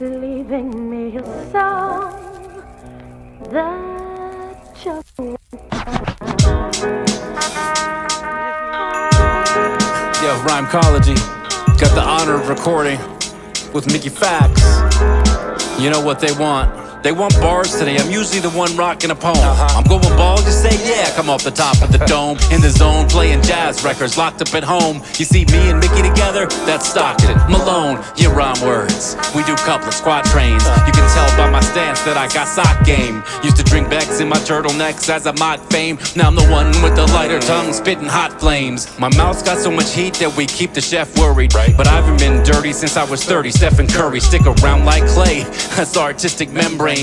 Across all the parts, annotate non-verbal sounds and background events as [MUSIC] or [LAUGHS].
leaving me a song that just Rhymecology got the honor of recording with Mickey Factz. You know what they want. They want bars today. I'm usually the one rocking a poem. Uh-huh. I'm going bald, just say yeah. Come off the top of the dome, [LAUGHS] in the zone, playing jazz records, locked up at home. You see me and Mickey together? That's Stockton, Malone. You rhyme words. We do couplets, quatrains. Uh. You can tell by my stance that I got sock game. Used to drink Becks in my turtlenecks as I mod fame. Now I'm the one with the lighter tongue, spitting hot flames. My mouth's got so much heat that we keep the chef worried. But I haven't been dirty since I was 30. Stephen Curry, stick around like clay. [LAUGHS] That's artistic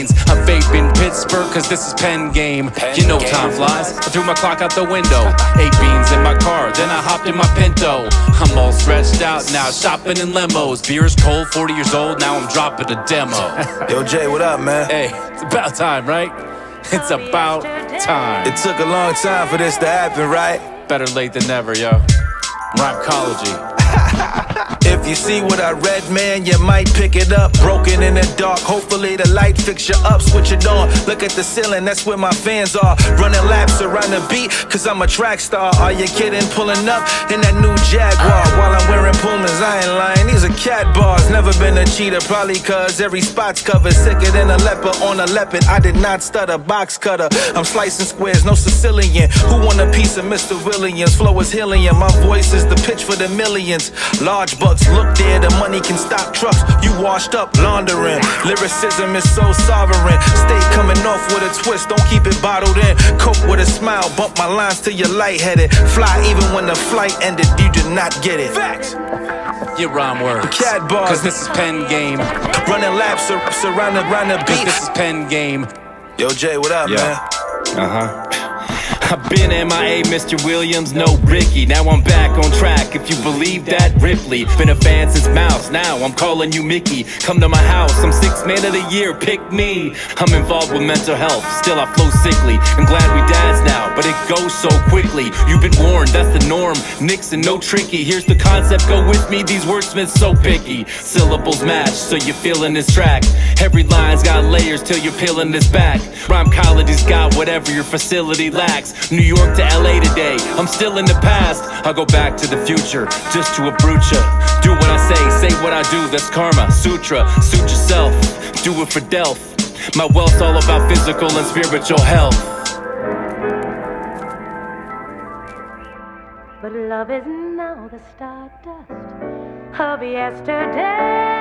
I'm vaping Pittsburgh, cause this is pen game. you know time flies. I threw my clock out the window. Eight beans in my car, then I hopped in my Pinto. I'm all stretched out now, shopping in limos. Beer's cold, 40 years old, now I'm dropping a demo. [LAUGHS] Yo, Jay, what up, man? Hey, it's about time, right? It's about time. It took a long time for this to happen, right? Better late than never, yo. Rhymecology. You see what I read, man, you might pick it up. Broken in the dark, hopefully the light fix you up. Switch it on, look at the ceiling, that's where my fans are. Running laps around the beat, cause I'm a track star. Are you kidding? Pulling up in that new Jaguar while I'm wearing Pumas. I ain't lying, these are cat bars. Never been a cheater, probably cause every spot's covered. Sicker than a leopard on a leopard. I did not stutter, box cutter. I'm slicing squares, no Sicilian. Who want a piece of Mr. Williams? Flow is helium, my voice is the pitch for the millions. Large bucks, look there, the money can stop trucks. You washed up, laundering. Lyricism is so sovereign. Stay coming off with a twist, don't keep it bottled in. Cope with a smile, bump my lines till you're lightheaded. Fly even when the flight ended, you did not get it. Facts. You rhyme words. Cat bars. Cause this is pen game. Running laps ar- around the, around the Cause beat. this is pen game. Yo, Jay, what up, Yeah. man? Uh huh. I've been MIA, Mr. Williams, no Ricky. Now I'm back on track, if you believe that, Ripley. Been a fan since Mouse, now I'm calling you Mickey. Come to my house, I'm six man of the year, pick me. I'm involved with mental health, still I flow sickly. I'm glad we dads now, but it goes so quickly. You've been warned, that's the norm. Nixon, no tricky. Here's the concept, go with me. These wordsmiths so picky. Syllables match, so you're feeling this track. Every line's got layers till you're peeling this back. Rhymecology's got whatever your facility lacks. New York to LA today, I'm still in the past. I'll go back to the future just to uproot ya. Do what I say, say what I do, that's karma. Sutra, suit yourself, do it for Delph. My wealth's all about physical and spiritual health. But love is now the stardust of yesterday.